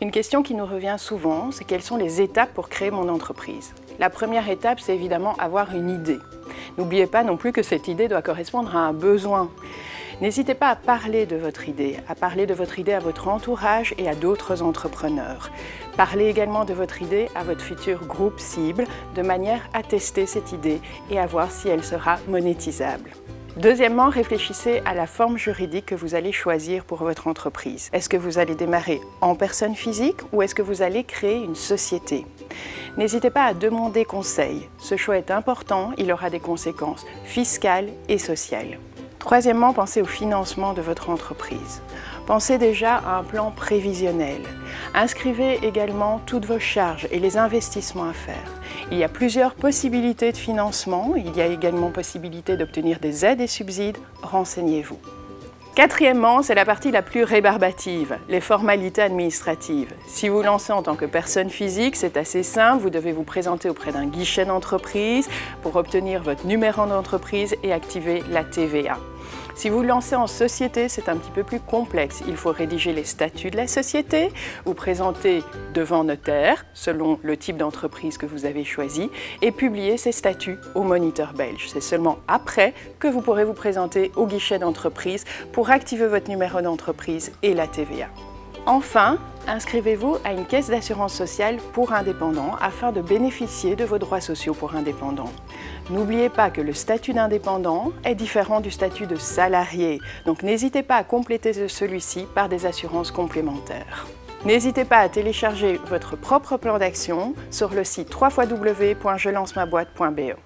Une question qui nous revient souvent, c'est quelles sont les étapes pour créer mon entreprise? La première étape, c'est évidemment avoir une idée. N'oubliez pas non plus que cette idée doit correspondre à un besoin. N'hésitez pas à parler de votre idée, à parler de votre idée à votre entourage et à d'autres entrepreneurs. Parlez également de votre idée à votre futur groupe cible de manière à tester cette idée et à voir si elle sera monétisable. Deuxièmement, réfléchissez à la forme juridique que vous allez choisir pour votre entreprise. Est-ce que vous allez démarrer en personne physique ou est-ce que vous allez créer une société? N'hésitez pas à demander conseil. Ce choix est important, il aura des conséquences fiscales et sociales. Troisièmement, pensez au financement de votre entreprise. Pensez déjà à un plan prévisionnel. Inscrivez également toutes vos charges et les investissements à faire. Il y a plusieurs possibilités de financement. Il y a également possibilité d'obtenir des aides et subsides. Renseignez-vous. Quatrièmement, c'est la partie la plus rébarbative, les formalités administratives. Si vous lancez en tant que personne physique, c'est assez simple. Vous devez vous présenter auprès d'un guichet d'entreprise pour obtenir votre numéro d'entreprise et activer la TVA. Si vous lancez en société, c'est un petit peu plus complexe. Il faut rédiger les statuts de la société, vous présenter devant notaire, selon le type d'entreprise que vous avez choisi, et publier ces statuts au moniteur belge. C'est seulement après que vous pourrez vous présenter au guichet d'entreprise pour activer votre numéro d'entreprise et la TVA. Enfin, inscrivez-vous à une caisse d'assurance sociale pour indépendants afin de bénéficier de vos droits sociaux pour indépendants. N'oubliez pas que le statut d'indépendant est différent du statut de salarié, donc n'hésitez pas à compléter celui-ci par des assurances complémentaires. N'hésitez pas à télécharger votre propre plan d'action sur le site www.jelancemaboîte.be.